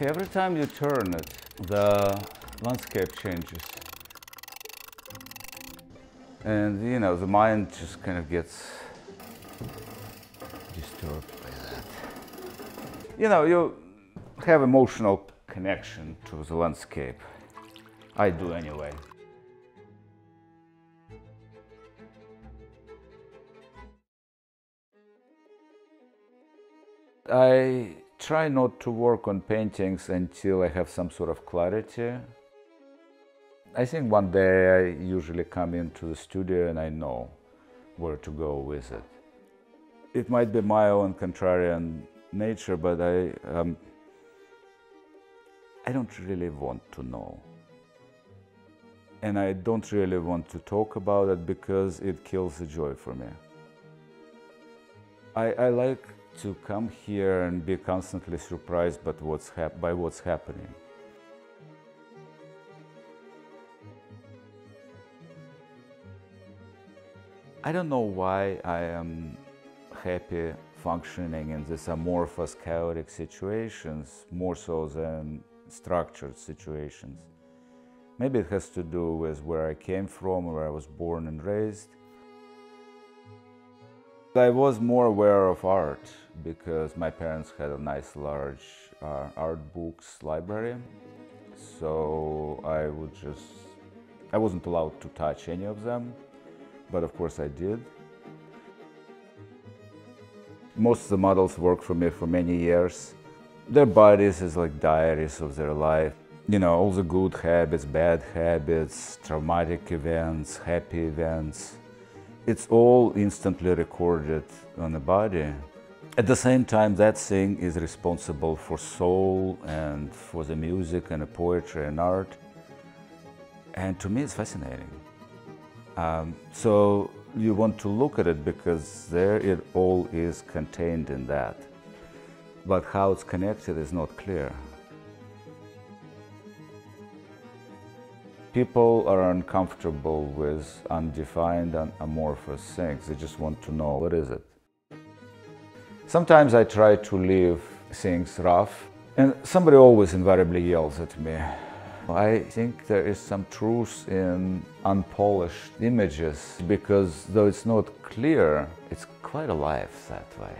Every time you turn it, the landscape changes. And you know, the mind just kind of gets disturbed by that. You know, you have emotional connection to the landscape. I do anyway. I try not to work on paintings until I have some sort of clarity. I think one day I usually come into the studio and I know where to go with it. It might be my own contrarian nature, but I, um, I don't really want to know. And I don't really want to talk about it because it kills the joy for me. I, I like to come here and be constantly surprised by what's, by what's happening. I don't know why I am happy functioning in these amorphous, chaotic situations more so than structured situations. Maybe it has to do with where I came from, where I was born and raised. I was more aware of art because my parents had a nice large uh, art books library. So I would just, I wasn't allowed to touch any of them, but of course I did. Most of the models worked for me for many years. Their bodies is like diaries of their life. You know, all the good habits, bad habits, traumatic events, happy events. It's all instantly recorded on the body. At the same time, that thing is responsible for soul and for the music and the poetry and art. And to me, it's fascinating. Um, so you want to look at it because there it all is contained in that. But how it's connected is not clear. People are uncomfortable with undefined and amorphous things. They just want to know what is it. Sometimes I try to leave things rough, and somebody always invariably yells at me. I think there is some truth in unpolished images because though it's not clear, it's quite alive that way.